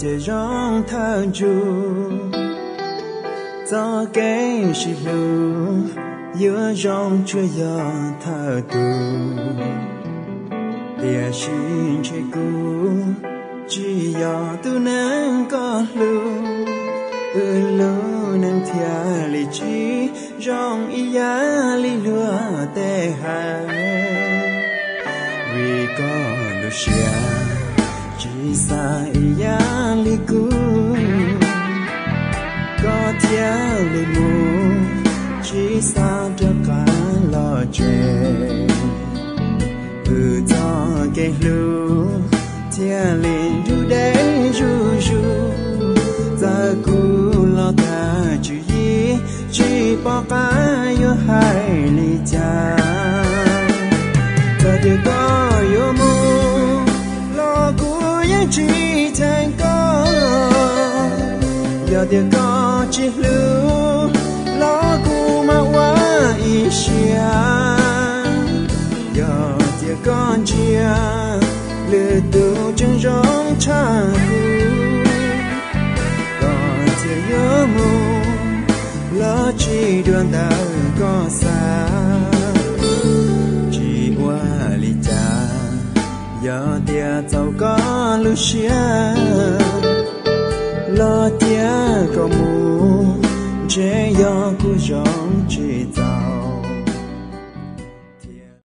chu cho cái sự lu giữa rong chưa giờ thở tu địa xin chơi cũ chỉ giờ tu nắng có lu ừ lu nắng thia li chi rong ia li lừa tê hai vì có lu xia chỉ xa ia li có theo li mù chỉ xa cho cả lo chuyện giờ được có chỉ lưu lo cũ mà quá ý xia. Giờ tiếc con chia lừa tu chân rong cha cũ còn tiếc nhớ mù lo chỉ đoàn đời có xa. Chỉ qua li cha, giờ tiếc giàu có lưu xia. 打点个木，这样孤让知道。